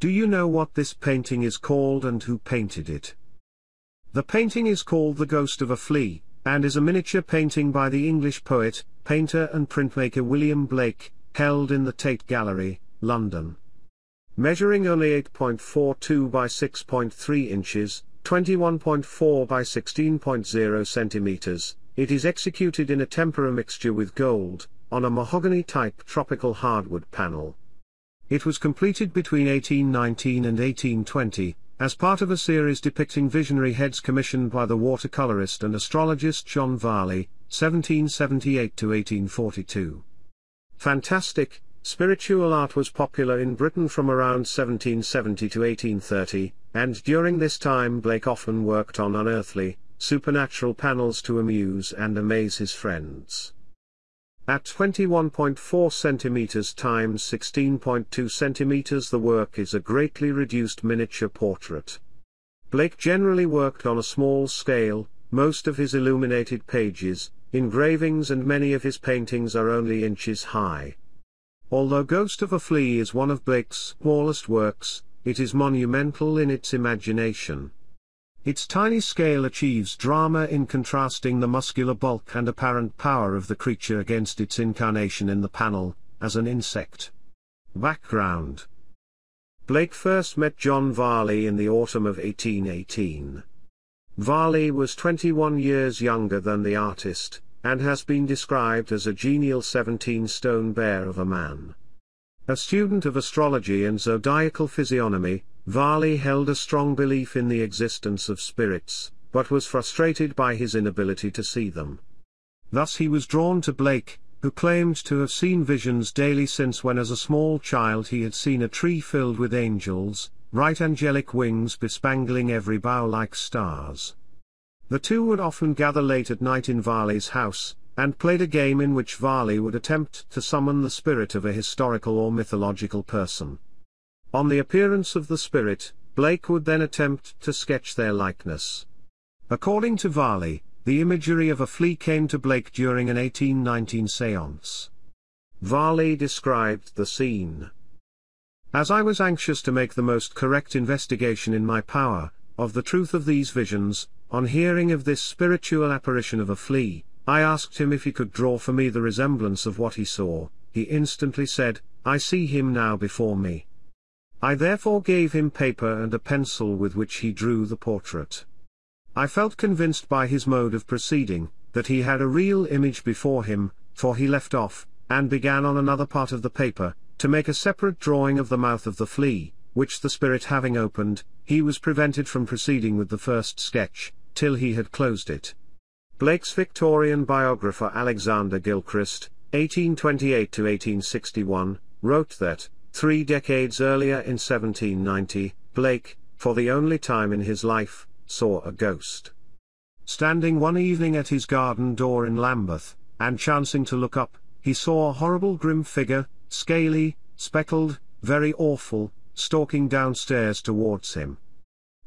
Do you know what this painting is called and who painted it? The painting is called The Ghost of a Flea, and is a miniature painting by the English poet, painter and printmaker William Blake, held in the Tate Gallery, London. Measuring only 8.42 by 6.3 inches, 21.4 by 16.0 centimeters, it is executed in a tempera mixture with gold, on a mahogany-type tropical hardwood panel. It was completed between 1819 and 1820, as part of a series depicting visionary heads commissioned by the watercolorist and astrologist John Varley, 1778 to 1842. Fantastic, spiritual art was popular in Britain from around 1770 to 1830, and during this time Blake often worked on unearthly, supernatural panels to amuse and amaze his friends. At 21.4 cm times 16.2 cm the work is a greatly reduced miniature portrait. Blake generally worked on a small scale, most of his illuminated pages, engravings and many of his paintings are only inches high. Although Ghost of a Flea is one of Blake's smallest works, it is monumental in its imagination. Its tiny scale achieves drama in contrasting the muscular bulk and apparent power of the creature against its incarnation in the panel, as an insect. Background Blake first met John Varley in the autumn of 1818. Varley was 21 years younger than the artist, and has been described as a genial 17-stone bear of a man. A student of astrology and zodiacal physiognomy, Varley held a strong belief in the existence of spirits, but was frustrated by his inability to see them. Thus he was drawn to Blake, who claimed to have seen visions daily since when as a small child he had seen a tree filled with angels, bright angelic wings bespangling every bough like stars. The two would often gather late at night in Varley's house, and played a game in which Varley would attempt to summon the spirit of a historical or mythological person. On the appearance of the spirit, Blake would then attempt to sketch their likeness. According to Varley, the imagery of a flea came to Blake during an 1819 seance. Varley described the scene. As I was anxious to make the most correct investigation in my power, of the truth of these visions, on hearing of this spiritual apparition of a flea, I asked him if he could draw for me the resemblance of what he saw, he instantly said, I see him now before me. I therefore gave him paper and a pencil with which he drew the portrait. I felt convinced by his mode of proceeding, that he had a real image before him, for he left off, and began on another part of the paper, to make a separate drawing of the mouth of the flea, which the spirit having opened, he was prevented from proceeding with the first sketch, till he had closed it. Blake's Victorian biographer Alexander Gilchrist, 1828-1861, wrote that, three decades earlier in 1790, Blake, for the only time in his life, saw a ghost. Standing one evening at his garden door in Lambeth, and chancing to look up, he saw a horrible grim figure, scaly, speckled, very awful, stalking downstairs towards him.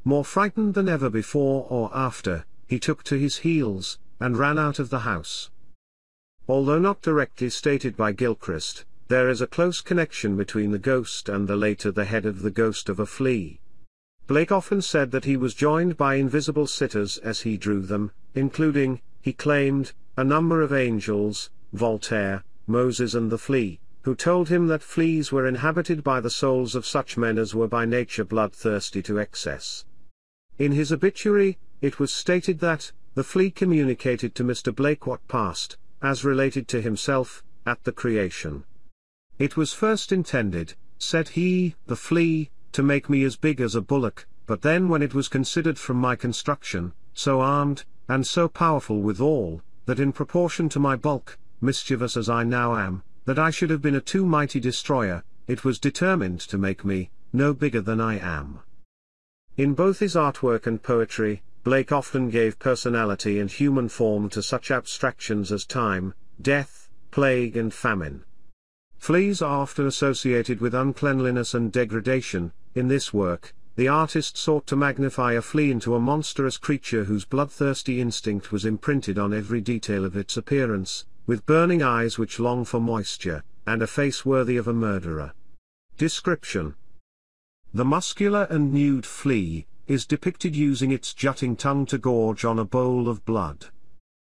More frightened than ever before or after, he took to his heels, and ran out of the house. Although not directly stated by Gilchrist, there is a close connection between the ghost and the later the head of the ghost of a flea. Blake often said that he was joined by invisible sitters as he drew them, including, he claimed, a number of angels, Voltaire, Moses and the flea, who told him that fleas were inhabited by the souls of such men as were by nature bloodthirsty to excess. In his obituary, it was stated that, the flea communicated to Mr. Blake what passed, as related to himself, at the creation. It was first intended, said he, the flea, to make me as big as a bullock, but then when it was considered from my construction, so armed, and so powerful withal, that in proportion to my bulk, mischievous as I now am, that I should have been a too mighty destroyer, it was determined to make me, no bigger than I am. In both his artwork and poetry, Blake often gave personality and human form to such abstractions as time, death, plague and famine. Fleas are often associated with uncleanliness and degradation, in this work, the artist sought to magnify a flea into a monstrous creature whose bloodthirsty instinct was imprinted on every detail of its appearance, with burning eyes which long for moisture, and a face worthy of a murderer. Description The muscular and nude flea is depicted using its jutting tongue to gorge on a bowl of blood.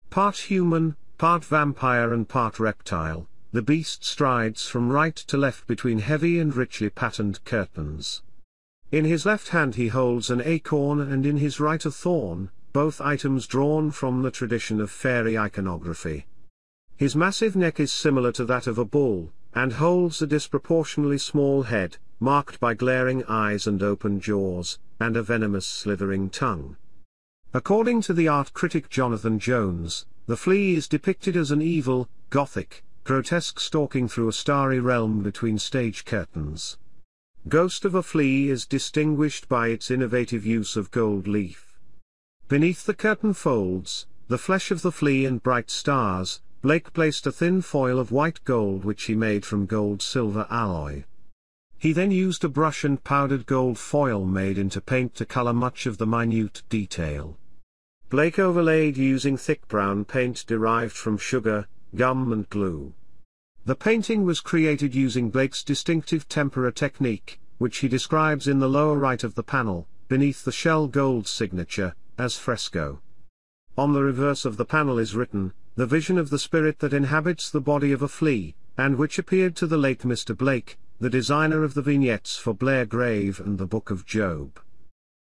Part human, part vampire and part reptile, the beast strides from right to left between heavy and richly patterned curtains. In his left hand he holds an acorn and in his right a thorn, both items drawn from the tradition of fairy iconography. His massive neck is similar to that of a bull, and holds a disproportionately small head, marked by glaring eyes and open jaws, and a venomous slithering tongue. According to the art critic Jonathan Jones, the flea is depicted as an evil, gothic, grotesque stalking through a starry realm between stage curtains. Ghost of a Flea is distinguished by its innovative use of gold leaf. Beneath the curtain folds, the flesh of the flea and bright stars, Blake placed a thin foil of white gold which he made from gold-silver alloy. He then used a brush and powdered gold foil made into paint to color much of the minute detail. Blake overlaid using thick brown paint derived from sugar, gum and glue. The painting was created using Blake's distinctive tempera technique, which he describes in the lower right of the panel, beneath the shell gold signature, as fresco. On the reverse of the panel is written, the vision of the spirit that inhabits the body of a flea, and which appeared to the late Mr. Blake, the designer of the vignettes for Blair Grave and the Book of Job.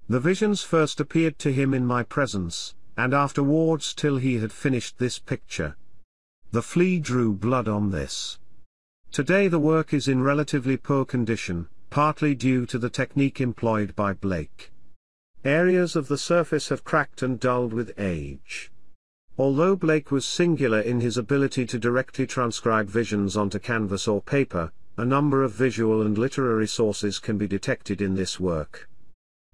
The visions first appeared to him in my presence, and afterwards till he had finished this picture. The flea drew blood on this. Today the work is in relatively poor condition, partly due to the technique employed by Blake. Areas of the surface have cracked and dulled with age. Although Blake was singular in his ability to directly transcribe visions onto canvas or paper, a number of visual and literary sources can be detected in this work.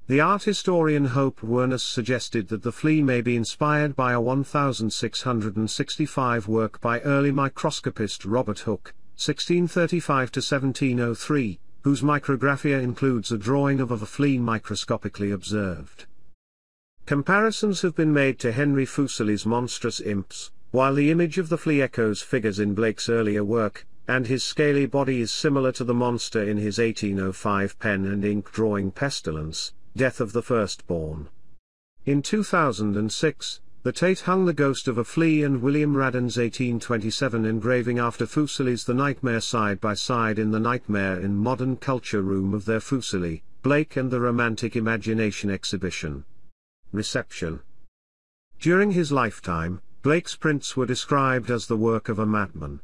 The art historian Hope Werness suggested that the flea may be inspired by a 1665 work by early microscopist Robert Hooke, 1635-1703, whose micrographia includes a drawing of a flea microscopically observed. Comparisons have been made to Henry Fuseli's monstrous imps, while the image of the flea echoes figures in Blake's earlier work, and his scaly body is similar to the monster in his 1805 pen and ink drawing Pestilence, Death of the Firstborn. In 2006, the Tate hung the ghost of a flea and William Radin's 1827 engraving after Fuseli's The Nightmare side by side in the Nightmare in Modern Culture room of their Fuseli, Blake and the Romantic Imagination exhibition. Reception During his lifetime, Blake's prints were described as the work of a madman.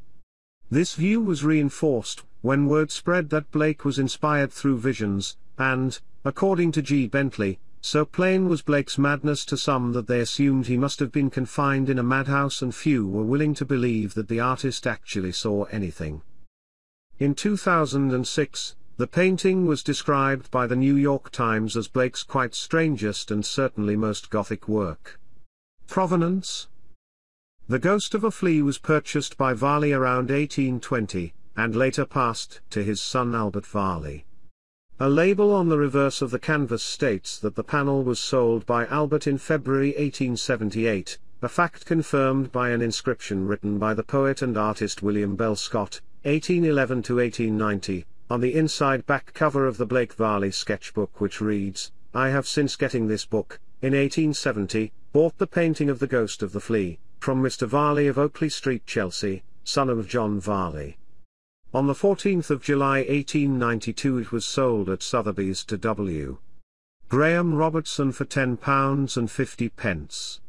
This view was reinforced when word spread that Blake was inspired through visions, and, according to G. Bentley, so plain was Blake's madness to some that they assumed he must have been confined in a madhouse and few were willing to believe that the artist actually saw anything. In 2006, the painting was described by the New York Times as Blake's quite strangest and certainly most gothic work. Provenance The Ghost of a Flea was purchased by Varley around 1820, and later passed to his son Albert Varley. A label on the reverse of the canvas states that the panel was sold by Albert in February 1878, a fact confirmed by an inscription written by the poet and artist William Bell Scott, 1811 to 1890, on the inside back cover of the Blake Varley sketchbook which reads, I have since getting this book, in 1870, bought the painting of the Ghost of the Flea, from Mr. Varley of Oakley Street Chelsea, son of John Varley. On the 14th of July 1892 it was sold at Sotheby's to W. Graham Robertson for £10 and 50 pence.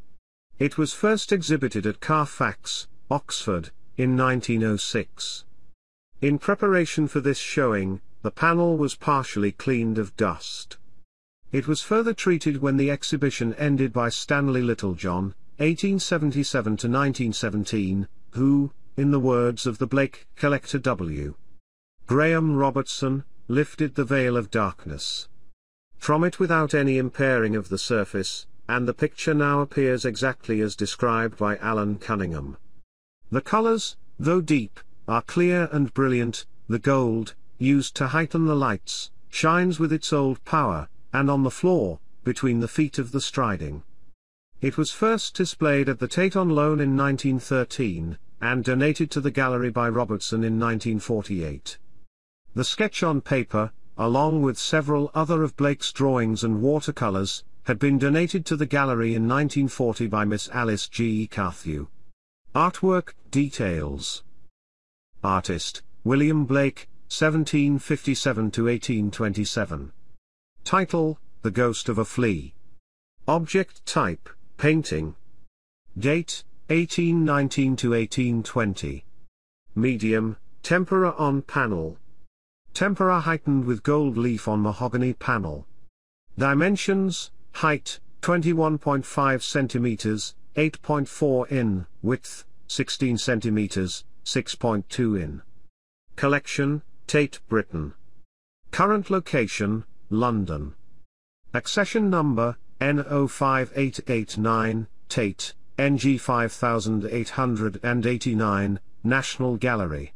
It was first exhibited at Carfax, Oxford, in 1906. In preparation for this showing, the panel was partially cleaned of dust. It was further treated when the exhibition ended by Stanley Littlejohn, 1877 to 1917, who, in the words of the Blake collector W. Graham Robertson, lifted the veil of darkness from it without any impairing of the surface, and the picture now appears exactly as described by Allan Cunningham. The colors, though deep, are clear and brilliant, the gold, used to heighten the lights, shines with its old power, and on the floor, between the feet of the striding. It was first displayed at the Tate on loan in 1913, and donated to the gallery by Robertson in 1948. The sketch on paper, along with several other of Blake's drawings and watercolors, had been donated to the gallery in 1940 by Miss Alice G. Carthew. Artwork Details Artist William Blake, 1757 to 1827. Title The Ghost of a Flea. Object Type Painting. Date 1819 to 1820. Medium Tempera on panel. Tempera heightened with gold leaf on mahogany panel. Dimensions Height 21.5 centimeters, 8.4 in, width 16 centimeters, 6.2 in. Collection Tate Britain. Current location London. Accession number N05889 Tate NG 5889 National Gallery.